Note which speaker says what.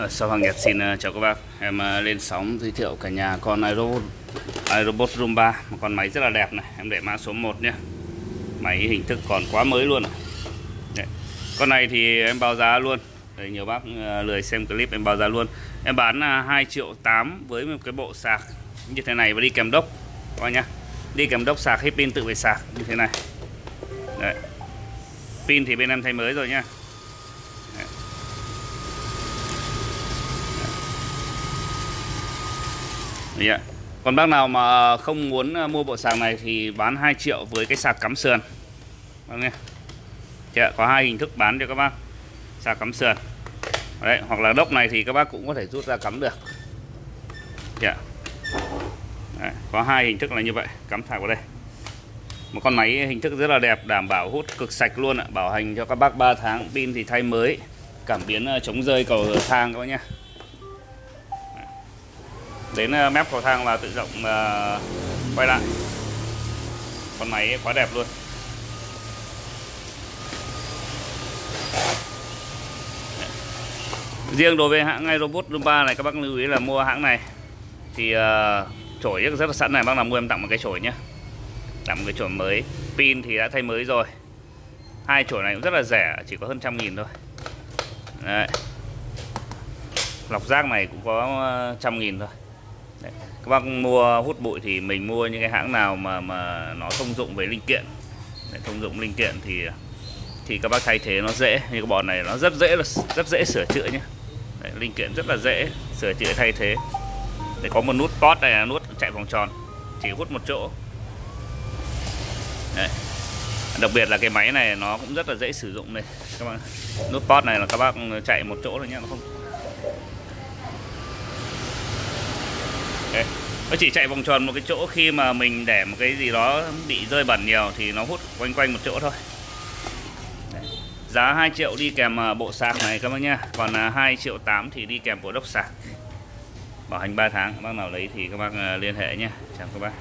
Speaker 1: Ờ, Sao Sau Hoàng Nhật xin ờ, chào các bác. Em ờ, lên sóng giới thiệu cả nhà con iRobot iRobot Roomba Một con máy rất là đẹp này. Em để mã số 1 nhé. Máy hình thức còn quá mới luôn. À. Đấy. Con này thì em báo giá luôn. Đấy, Nhiều bác lười xem clip em báo giá luôn. Em bán 2 triệu 8 với một cái bộ sạc như thế này và đi kèm đốc Các bác nhá Đi kèm đốc sạc hết pin tự về sạc như thế này. Đấy. Pin thì bên em thay mới rồi nhá Đấy ạ. Còn bác nào mà không muốn ờ, mua bộ sạc này thì bán 2 triệu với cái sạc cắm sườn. Bác nghe. Dạ, có hai hình thức bán cho các bác. Sạc cắm sườn. Đấy, hoặc là đốc này thì các bác cũng có thể rút ra cắm được. Dạ. Đấy, có hai hình thức là như vậy, cắm sạc vào đây. Một con máy hình thức rất là đẹp, đảm bảo hút cực sạch luôn ạ, bảo hành cho các bác 3 tháng, pin thì thay mới, cảm biến ờ, chống rơi cầu thang các bác nhé đến ờ, mép cầu thang là tự động ờ, quay lại. Con máy quá đẹp luôn. Riêng đối với hãng iRobot Roomba này các bác lưu ý là mua hãng này thì uh, chổi rất là sẵn này. Bác nào mua em tặng một cái chổi nhé tặng một cái chổi mới. Pin thì đã thay mới rồi. Hai chổi này cũng rất là rẻ chỉ có hơn trăm nghìn thôi. Đấy. lọc rác này cũng có trăm nghìn thôi. Đấy. các bác mua hút bụi thì mình mua những cái hãng nào mà mà nó thông dụng với linh kiện. Đấy, thông dụng linh kiện thì thì các bác thay thế nó dễ. Như cái bọn này nó rất dễ là rất dễ sửa chữa nhé Đấy, linh kiện rất là dễ sửa chữa thay thế. Để có một nút pot này là nút chạy vòng tròn chỉ hút một chỗ. Đấy. đặc biệt là cái máy này nó cũng rất là dễ sử dụng đây. Các bạn nút pot này là các bác chạy một chỗ thôi nhé nó không Đấy. Nó chỉ chạy vòng tròn một cái chỗ khi mà mình để một cái gì đó bị rơi bẩn nhiều thì nó hút quanh quanh một chỗ thôi. Đấy. Giá 2 triệu đi kèm à, bộ sạc này các bác nhá. Còn à, 2 triệu 8 thì đi kèm bộ đốc sạc. Bảo hành 3 tháng, các bác nào lấy thì các bác à, liên hệ nhé. Chào các bác.